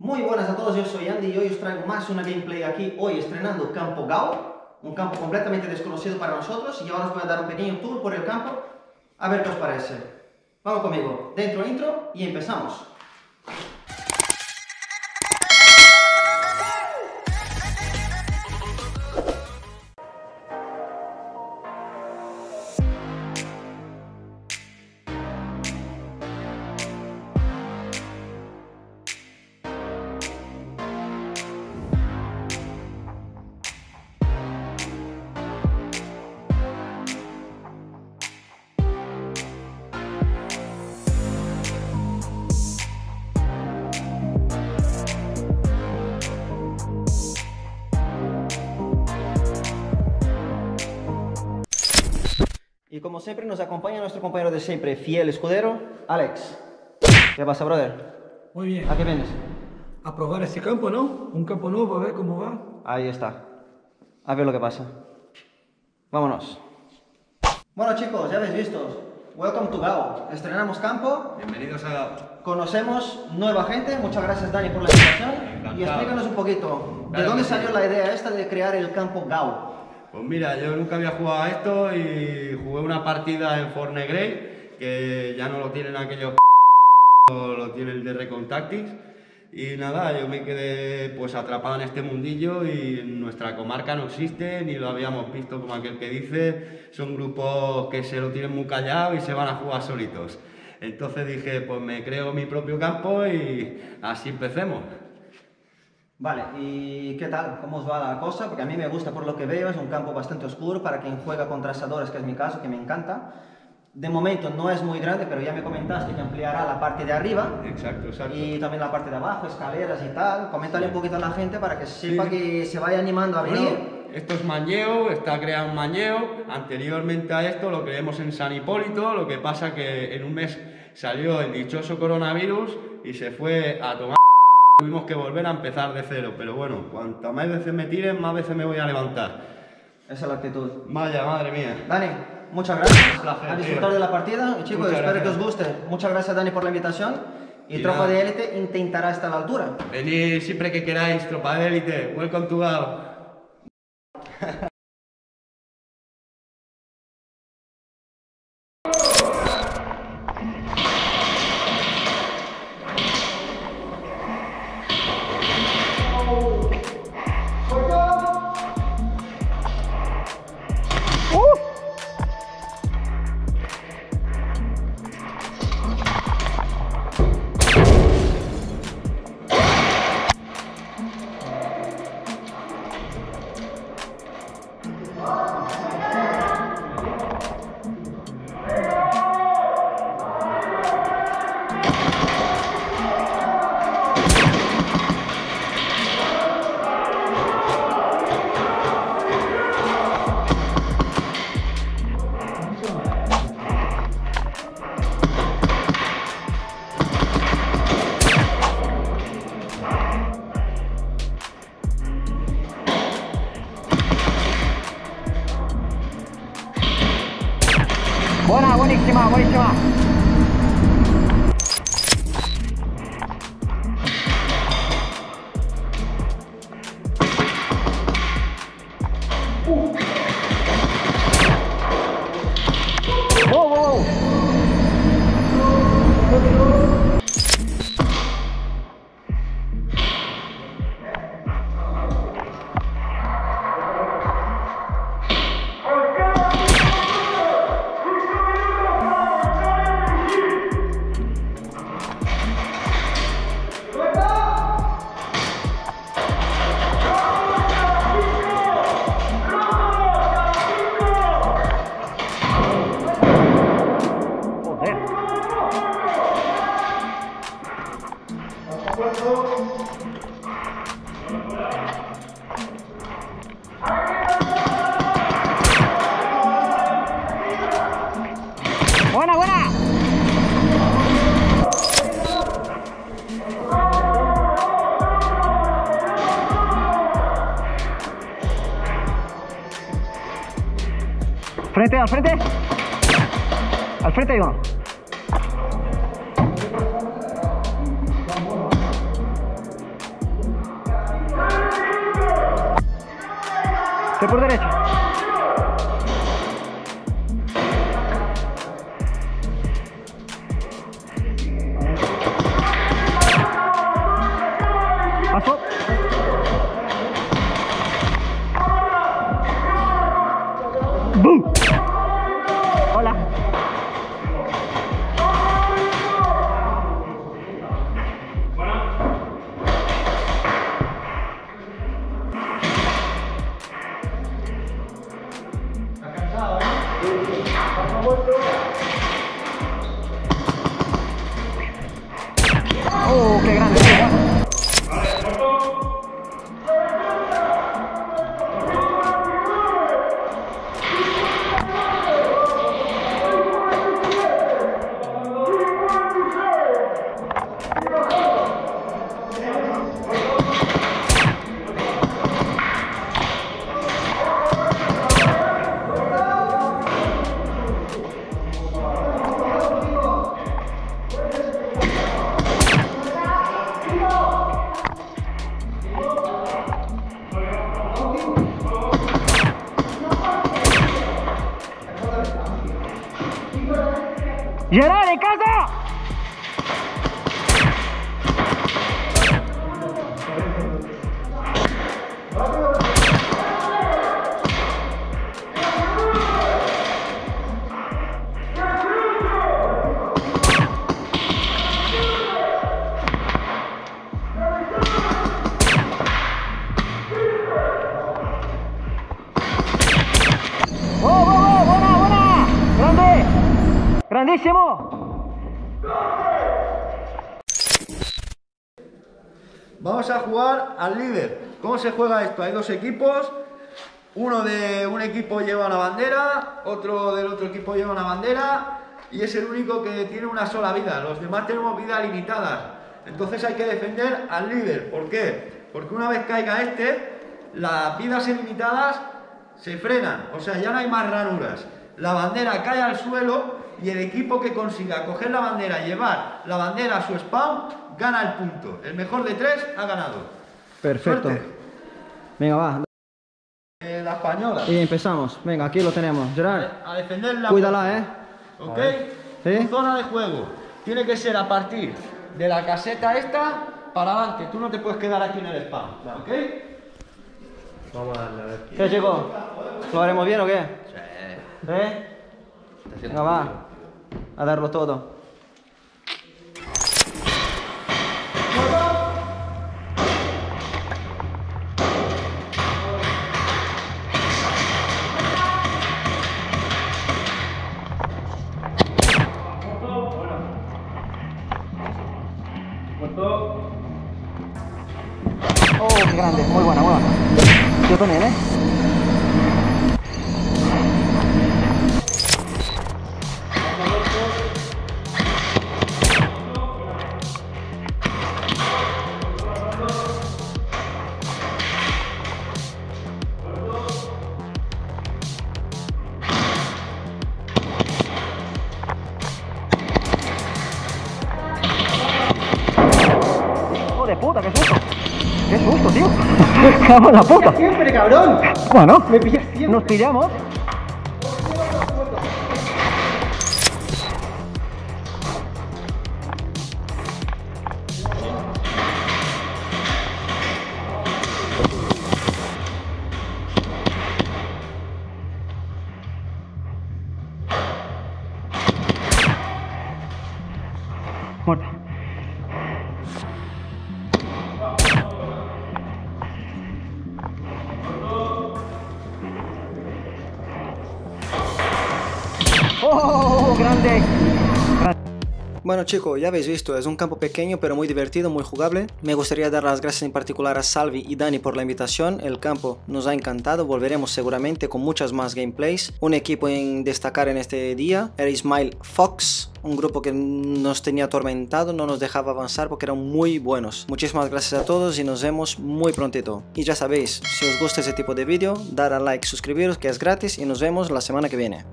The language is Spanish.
Muy buenas a todos, yo soy Andy y hoy os traigo más una gameplay aquí, hoy estrenando Campo Gao, un campo completamente desconocido para nosotros y ahora os voy a dar un pequeño tour por el campo, a ver qué os parece. Vamos conmigo, dentro intro y empezamos. Y como siempre nos acompaña nuestro compañero de siempre, fiel escudero, Alex. ¿Qué pasa, brother? Muy bien. ¿A qué vienes? A probar este campo, ¿no? Un campo nuevo, a ver cómo va. Ahí está. A ver lo que pasa. Vámonos. Bueno chicos, ya habéis visto. Welcome to Gao. Estrenamos campo, Bienvenidos a... conocemos nueva gente. Muchas gracias Dani por la invitación. Y Encantado. explícanos un poquito. ¿De Claro dónde que sí. salió la idea esta de crear el campo Gao? Pues mira, yo nunca había jugado a esto y jugué una partida en Fortnite Grey, que ya no lo tienen aquellos lo tiene de Recontactics. Y nada, yo me quedé pues atrapado en este mundillo y nuestra comarca no existe, ni lo habíamos visto como aquel que dice, son grupos que se lo tienen muy callado y se van a jugar solitos. Entonces dije, pues me creo mi propio campo y así empecemos. Vale, ¿y qué tal? ¿Cómo os va la cosa? Porque a mí me gusta por lo que veo, es un campo bastante oscuro para quien juega contra asadores, que es mi caso, que me encanta. De momento no es muy grande, pero ya me comentaste que ampliará la parte de arriba Exacto, exacto. y también la parte de abajo, escaleras y tal. Coméntale un poquito a la gente para que sepa Sí. que se vaya animando a venir. Bueno, esto es Mañeo, está creado en Mañeo. Anteriormente a esto lo creemos en San Hipólito, lo que pasa que en un mes salió el dichoso coronavirus y se fue a tomar. Tuvimos que volver a empezar de cero, pero bueno, cuantas más veces me tiren, más veces me voy a levantar. Esa es la actitud. Vaya, madre mía. Dani, muchas gracias. Un placer, a disfrutar tío. de la partida. Y chicos, Muchas espero que os gracias. guste. Muchas gracias, Dani, por la invitación. Y, Y Tropa nada. de Élite intentará estar a la altura. Venid siempre que queráis, tropa de élite. Welcome to Gao. frente, al frente. Al frente hay uno. Estoy por derecha. Paso. ¡Bum! Oh, qué ¡Gerard, ¡Grandísimo! Vamos a jugar al líder. ¿Cómo se juega esto? Hay dos equipos. Uno de un equipo lleva una bandera, otro del otro equipo lleva una bandera y es el único que tiene una sola vida. Los demás tenemos vida limitadas. Entonces hay que defender al líder. ¿Por qué? Porque una vez caiga este, las vidas ilimitadas se frenan. O sea, ya no hay más ranuras. La bandera cae al suelo y el equipo que consiga coger la bandera y llevar la bandera a su spawn gana el punto. El mejor de tres ha ganado. Perfecto. Suerte. Venga, va. Eh, la española. Y empezamos. Venga, aquí lo tenemos. Gerard, A defender la cuídala, ¿eh? ¿Ok? ¿Sí? Tu zona de juego tiene que ser a partir de la caseta esta para adelante. Tú no te puedes quedar aquí en el spam. ¿Ok? ¿Qué, chicos? ¿Lo haremos bien o qué? ¿Eh? Venga, va. A darlo todo. Oh, qué grande, muy buena, muy buena. Yo también, ¿eh? Puta, qué susto. Qué susto, tío. Cago en la puta. Siempre, cabrón. Bueno, Me pillas siempre. nos pillamos. ¡Oh, grande! Bueno chicos, ya habéis visto, es un campo pequeño pero muy divertido, muy jugable. Me gustaría dar las gracias en particular a Salvi y Dani por la invitación. El campo nos ha encantado, volveremos seguramente con muchas más gameplays. Un equipo en destacar en este día era Ismail Fox, un grupo que nos tenía atormentado, no nos dejaba avanzar porque eran muy buenos. Muchísimas gracias a todos y nos vemos muy prontito. Y ya sabéis, si os gusta ese tipo de vídeo, dar a like, suscribiros que es gratis y nos vemos la semana que viene.